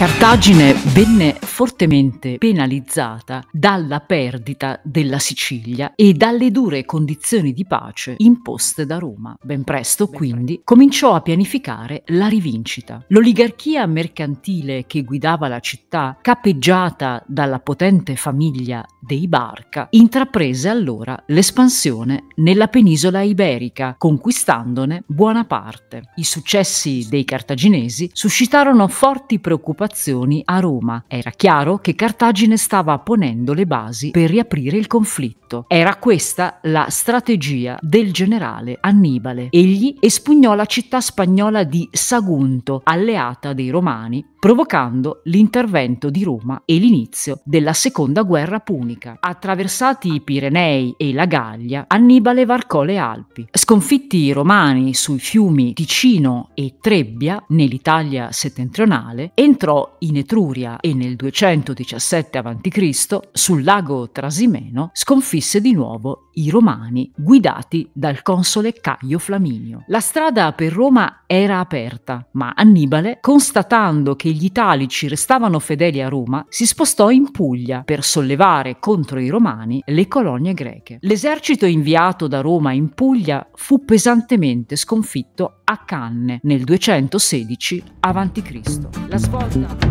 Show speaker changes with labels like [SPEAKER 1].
[SPEAKER 1] Cartagine venne fortemente penalizzata dalla perdita della Sicilia e dalle dure condizioni di pace imposte da Roma. Ben presto, quindi, cominciò a pianificare la rivincita. L'oligarchia mercantile che guidava la città, capeggiata dalla potente famiglia dei Barca, intraprese allora l'espansione nella penisola iberica, conquistandone buona parte. I successi dei cartaginesi suscitarono forti preoccupazioni operazioni a Roma. Era chiaro che Cartagine stava ponendo le basi per riaprire il conflitto. Era questa la strategia del generale Annibale. Egli espugnò la città spagnola di Sagunto, alleata dei Romani, provocando l'intervento di Roma e l'inizio della seconda guerra punica. Attraversati i Pirenei e la Gallia, Annibale varcò le Alpi. Sconfitti i Romani sui fiumi Ticino e Trebbia, nell'Italia settentrionale, entrò in Etruria e nel 217 a.C. sul lago Trasimeno sconfisse di nuovo i Romani guidati dal console Caio Flaminio. La strada per Roma era aperta, ma Annibale, constatando che gli italici restavano fedeli a Roma, si spostò in Puglia per sollevare contro i Romani le colonie greche. L'esercito inviato da Roma in Puglia fu pesantemente sconfitto a Canne nel 216 a.C. La svolta